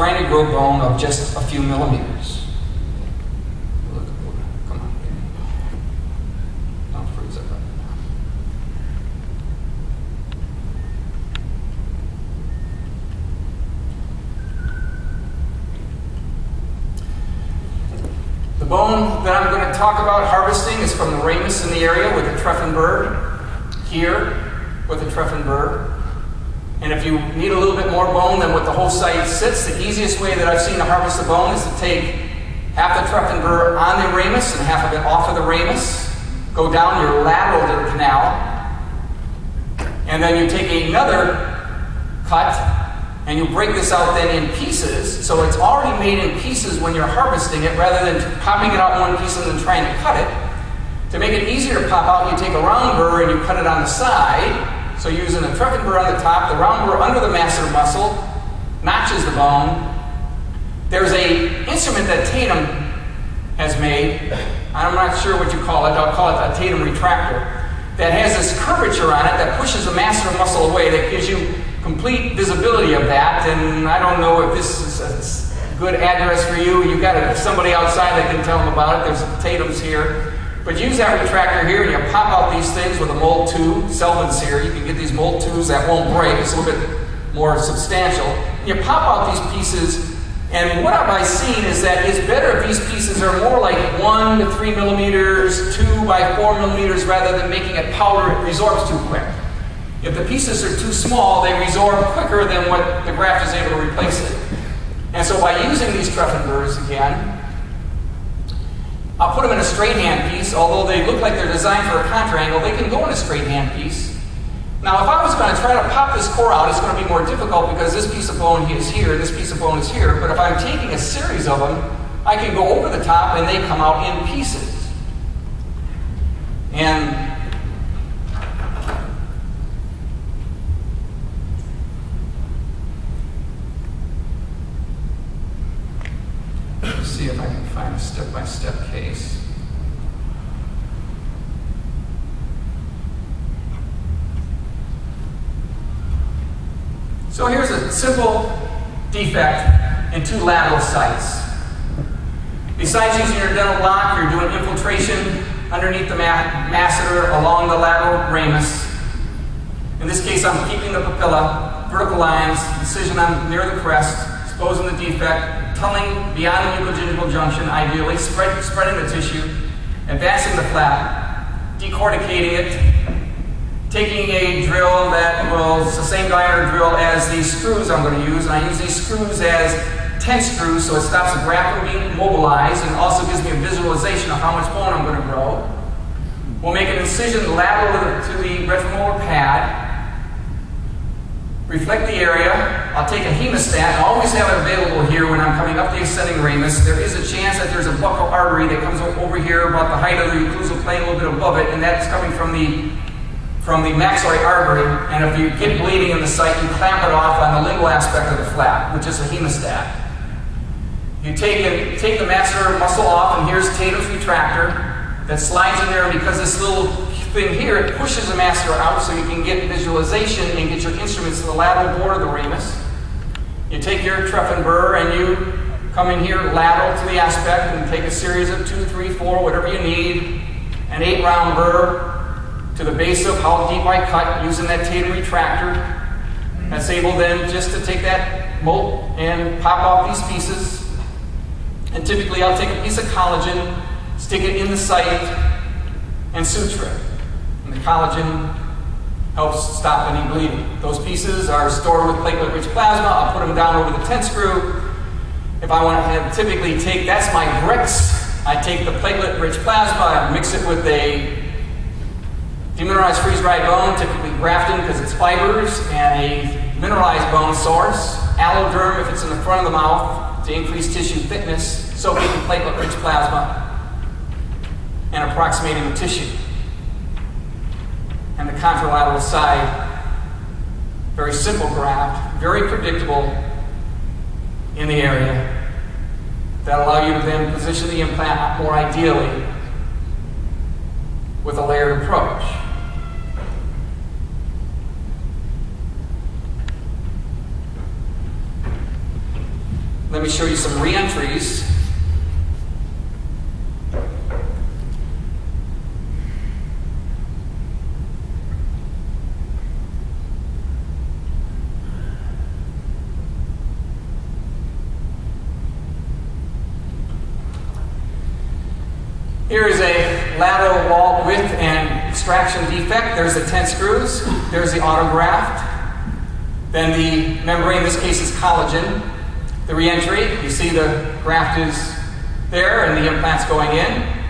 trying to grow bone of just a few millimeters. Come on. Don't freeze up. The bone that I'm going to talk about harvesting is from the ramus in the area with the trephine burr, here with the trephine burr. And if you need a little bit more bone than what the host site sits, the easiest way that I've seen to harvest the bone is to take half the trephine burr on the ramus and half of it off of the ramus, go down your lateral canal, and then you take another cut and you break this out then in pieces. So it's already made in pieces when you're harvesting it rather than popping it out in one piece and then trying to cut it. To make it easier to pop out, you take a round burr and you cut it on the side so using the trephine burr on the top, the round burr under the masseter muscle, notches the bone. There's a instrument that Tatum has made. I'm not sure what you call it. I'll call it a Tatum retractor. That has this curvature on it that pushes the masseter muscle away. That gives you complete visibility of that. And I don't know if this is a good address for you. You've got somebody outside that can tell them about it. There's Tatum's here. But use that retractor here and you pop out these things with a mold tube. Selwyn's here. You can get these mold tubes that won't break. It's a little bit more substantial. You pop out these pieces and what have I seen is that it's better if these pieces are more like one to three millimeters, two by four millimeters, rather than making it powder, it resorbs too quick. If the pieces are too small, they resorb quicker than what the graft is able to replace it. And so by using these trephine burrs again, I'll put them in a straight hand piece, although they look like they're designed for a contra angle, they can go in a straight hand piece. Now, if I was going to try to pop this core out, it's going to be more difficult because this piece of bone is here, this piece of bone is here. But if I'm taking a series of them, I can go over the top and they come out in pieces. And see if I can find a step-by-step -step case. So here's a simple defect in two lateral sites. Besides using your dental block, you're doing infiltration underneath the masseter along the lateral ramus. In this case, I'm keeping the papilla, vertical lines, incision on near the crest, exposing the defect, tunneling beyond the mucogingival junction, ideally, spread, spreading the tissue, advancing the flap, decorticating it, taking a drill that will, it's the same diameter drill as these screws I'm going to use, and I use these screws as tent screws so it stops the from being mobilized and also gives me a visualization of how much bone I'm going to grow. We'll make an incision lateral to the retromolar pad, reflect the area. I'll take a hemostat. I always have it available here when I'm coming up the ascending ramus. There is a chance that there's a buccal artery that comes over here about the height of the occlusal plane, a little bit above it, and that's coming from the from the maxillary artery. And if you get bleeding in the site, you clamp it off on the lingual aspect of the flap, which is a hemostat. You take, it, take the masseter muscle off, and here's Tatum's retractor that slides in there because this little thing here, it pushes the masseter out so you can get visualization and get your instruments to the lateral border of the ramus. You take your trephine burr and you come in here lateral to the aspect and take a series of two, three, four, whatever you need, an eight round burr to the base of how deep I cut using that Tatum retractor. That's able then just to take that mold and pop off these pieces. And typically I'll take a piece of collagen, stick it in the site, and suture it. And the collagen helps stop any bleeding. Those pieces are stored with platelet-rich plasma. I'll put them down over the tent screw. If I want to typically take, that's my bricks. I take the platelet-rich plasma, I mix it with a demineralized freeze-dried bone, typically Grafton because it's fibers, and a mineralized bone source. Alloderm if it's in the front of the mouth to increase tissue thickness, soaking in platelet-rich plasma and approximating the tissue and the contralateral side. Very simple graft, very predictable in the area that allow you to then position the implant more ideally with a layered approach. Let me show you some reentries. Here is a lateral wall width and extraction defect. There's the tent screws. There's the autograft. Then the membrane, in this case is collagen. The reentry, you see the graft is there and the implant's going in.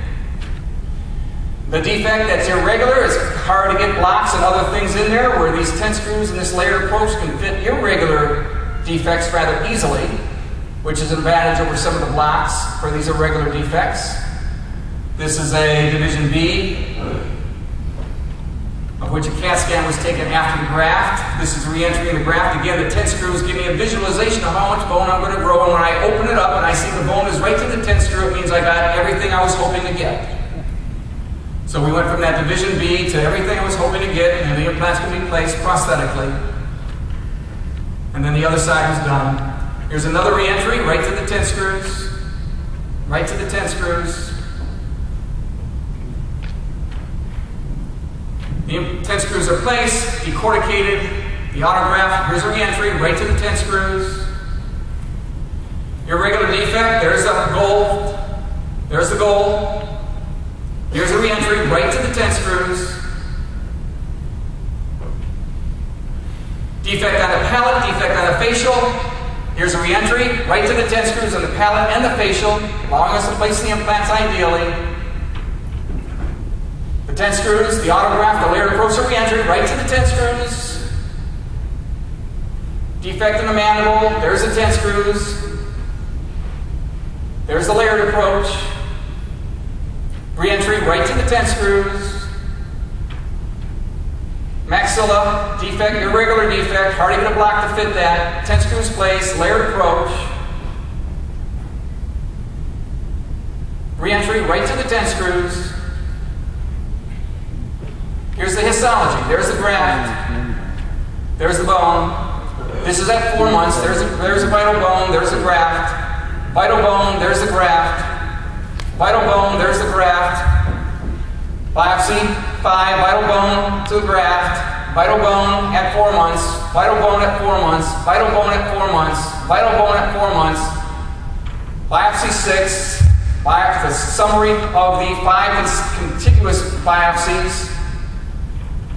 The defect that's irregular is hard to get blocks and other things in there where these tent screws and this layered approach can fit irregular defects rather easily, which is an advantage over some of the blocks for these irregular defects. This is a Division B, of which a CAT scan was taken after the graft. This is re-entry in the graft. Again, the tent screws give me a visualization of how much bone I'm going to grow, and when I open it up and I see the bone is right to the tent screw, it means I got everything I was hoping to get. So we went from that Division B to everything I was hoping to get, and the implants can be placed prosthetically. And then the other side was done. Here's another re-entry, right to the tent screws. Right to the tent screws. The tent screws are placed, decorticated, the autograft, here's a reentry, right to the tent screws. Irregular defect, there's the goal, there's the goal. Here's a reentry, right to the tent screws. Defect on the palate, defect on the facial. Here's a reentry, right to the tent screws on the palate and the facial, allowing us to place the implants ideally. The tent screws, the autograft, the right to the tent screws. Defect in the mandible, there's the tent screws. There's the layered approach. Reentry right to the tent screws. Maxilla, defect, irregular defect, hard to a block to fit that. Tent screws place, layered approach. Reentry right to the tent screws. Here's the histology. There's the graft. There's the bone. This is at four months. There's a, there's a vital bone. There's a graft. Vital bone. There's a graft. Vital bone. There's the graft. Biopsy. Five. Vital bone to the graft. Vital bone at four months. Vital bone at four months. Vital bone at four months. Vital bone at four months. Biopsy six. Biopsy, the summary of the five contiguous biopsies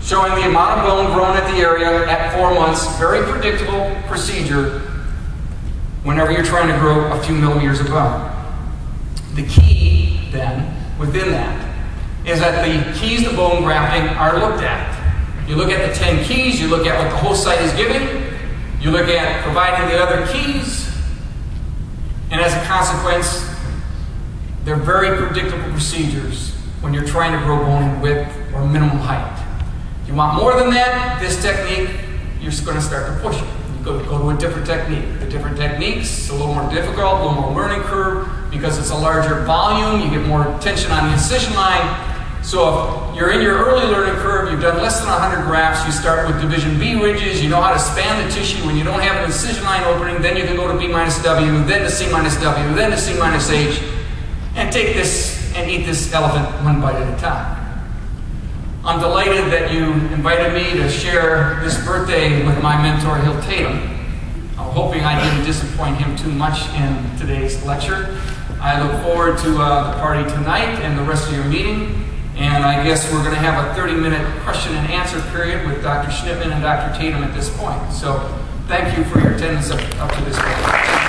showing the amount of bone grown at the area at four months. Very predictable procedure whenever you're trying to grow a few millimeters of bone. The key, then, within that, is that the keys to bone grafting are looked at. You look at the 10 keys, you look at what the host site is giving, you look at providing the other keys, and as a consequence, they're very predictable procedures when you're trying to grow bone in width or minimum height. You want more than that, this technique, you're just going to start to push it. You go, go to a different technique. The different techniques, a little more difficult, a little more learning curve, because it's a larger volume, you get more tension on the incision line. So if you're in your early learning curve, you've done less than 100 grafts, you start with division B ridges, you know how to span the tissue. When you don't have an incision line opening, then you can go to B minus W, then to C minus W, then to C minus H, and take this and eat this elephant one bite at a time. I'm delighted that you invited me to share this birthday with my mentor, Hilt Tatum. I'm hoping I didn't disappoint him too much in today's lecture. I look forward to uh, the party tonight and the rest of your meeting. And I guess we're going to have a 30 minute question and answer period with Dr. Schnitman and Dr. Tatum at this point. So thank you for your attendance up, up to this point.